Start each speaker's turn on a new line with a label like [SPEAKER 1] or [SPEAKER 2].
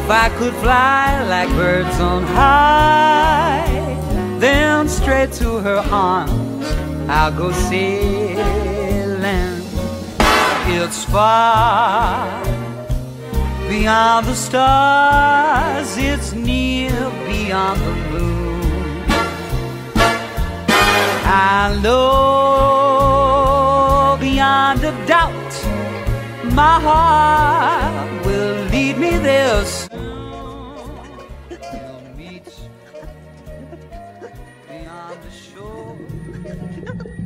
[SPEAKER 1] If I could fly like birds on high, then straight to her arms I'll go sailing. It's far beyond the stars, it's near beyond the moon. I know beyond a doubt my heart will lead beyond the shore.